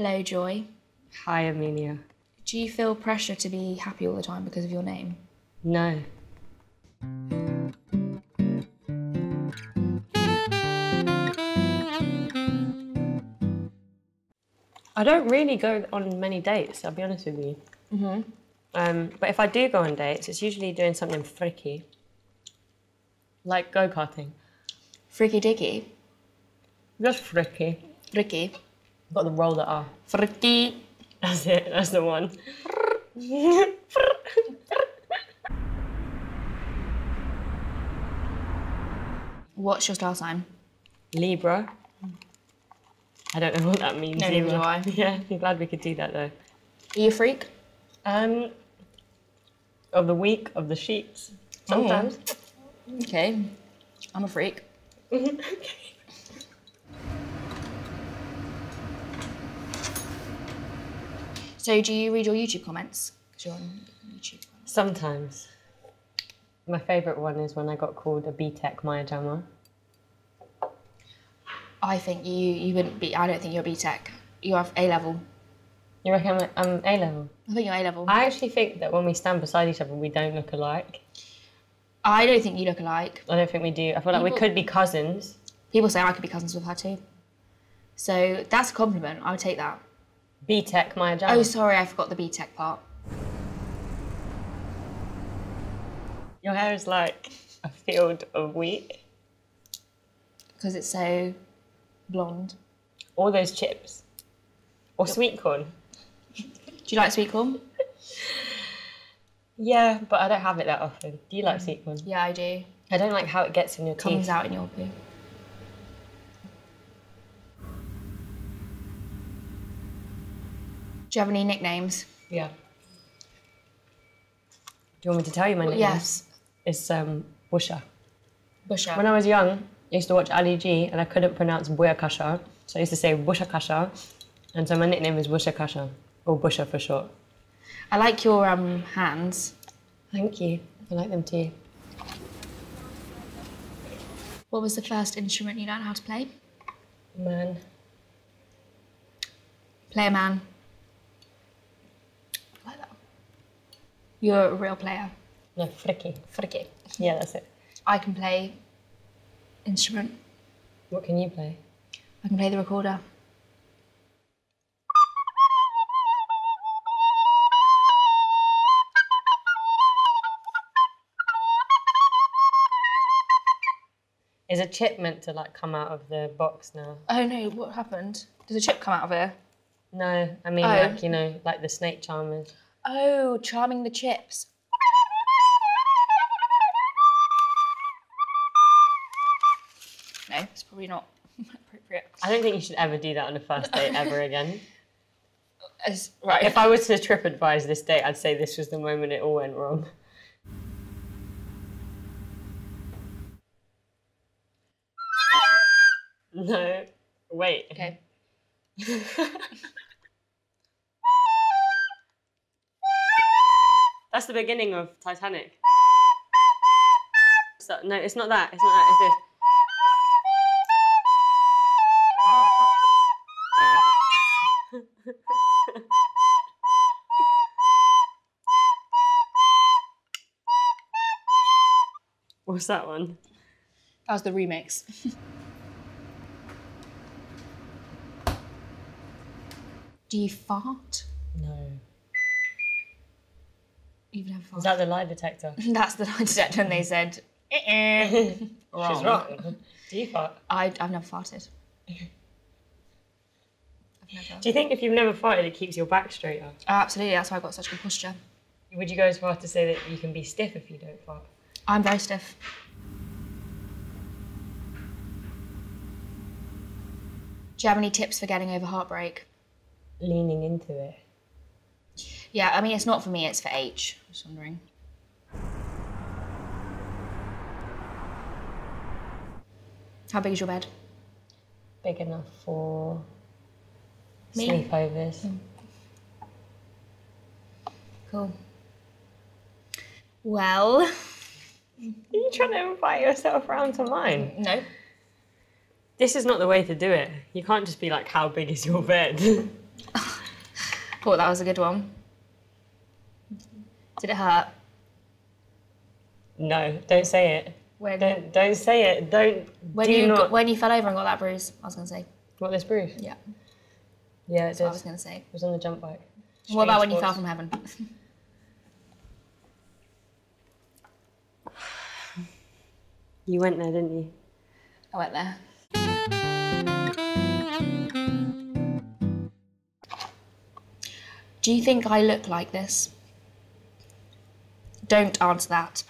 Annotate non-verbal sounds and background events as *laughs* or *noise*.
Hello, Joy. Hi, Amelia. Do you feel pressure to be happy all the time because of your name? No. I don't really go on many dates, I'll be honest with you. Mm-hmm. Um, but if I do go on dates, it's usually doing something freaky. Like go karting. Freaky dicky. Just freaky. Ricky. Got the roller R. Freaky. That's it, that's the one. What's your star sign? Libra. I don't know what that means. No, neither do I. Yeah, I'm glad we could do that though. Are you a freak? Um, of the week, of the sheets. Sometimes. Okay. I'm a freak. So, do you read your YouTube comments? Because you're on YouTube. Sometimes. My favourite one is when I got called a B-Tech Maya Jama. I think you you wouldn't be. I don't think you're B Tech. You're A level. You reckon I'm, I'm A level? I think you're A level. I actually think that when we stand beside each other, we don't look alike. I don't think you look alike. I don't think we do. I feel like we could be cousins. People say I could be cousins with her too. So that's a compliment. I would take that. B-Tech Maya Jama. Oh, sorry, I forgot the B Tech part. Your hair is like a field of wheat. Because it's so blonde. All those chips. Or sweet corn. Do you like sweet corn? *laughs* Yeah, but I don't have it that often. Do you like mm. sweet corn? Yeah, I do. I don't like how it gets in your Comes teeth. out in your poo. You have any nicknames? Yeah. Do you want me to tell you my name? Yes. It's um, Busha. Busher. When I was young, I used to watch Ali G and I couldn't pronounce Booyakasha. So I used to say Busha Kasha. And so my nickname is Busha Kasha, or Busha for short. I like your um, hands. Thank you. I like them too. What was the first instrument you learned how to play? Man. Play a man. I like that. You're a real player. No, Friki. Friki. Yeah, that's it. I can play instrument. What can you play? I can play the recorder. Is a chip meant to like come out of the box now? Oh no, what happened? Does a chip come out of here? No, I mean Oh. like you know, like the snake charmers. Oh, charming the chips. No, it's probably not *laughs* appropriate. I don't think you should ever do that on a first date ever *laughs* again. As, right. If I was to trip advise this date, I'd say this was the moment it all went wrong. No, wait. okay. *laughs* the beginning of Titanic. So, no, it's not that. It's not that. It's this. *laughs* What's that one? That was the remix. *laughs* Do you fart? No. You've never Is that the lie detector? *laughs* That's the lie detector, and they said, "Eh-eh." *laughs* wrong. She's wrong. Do you fart? I, I've never farted. I've never. Do you think if you've never farted, it keeps your back straighter? Oh, absolutely, that's why I've got such good posture. Would you go as far as to say that you can be stiff if you don't fart? I'm very stiff. Do you have any tips for getting over heartbreak? Leaning into it. Yeah, I mean, it's not for me, it's for H. I was wondering. How big is your bed? Big enough for Me? sleepovers. Mm. Cool. Well, Are you trying to invite yourself around to mine? no. This is not the way to do it. You can't just be like, how big is your bed? *laughs* Thought that was a good one. Did it hurt? No, don't say it. When, Don't don't say it. Don't when do you not. when you fell over and got that bruise, I was gonna say. what this bruise? Yeah, Yeah, it that's did. what I was gonna say. It was on the jump bike. What about when you fell from heaven? *sighs* You went there, didn't you? I went there. Do you think I look like this? Don't answer that.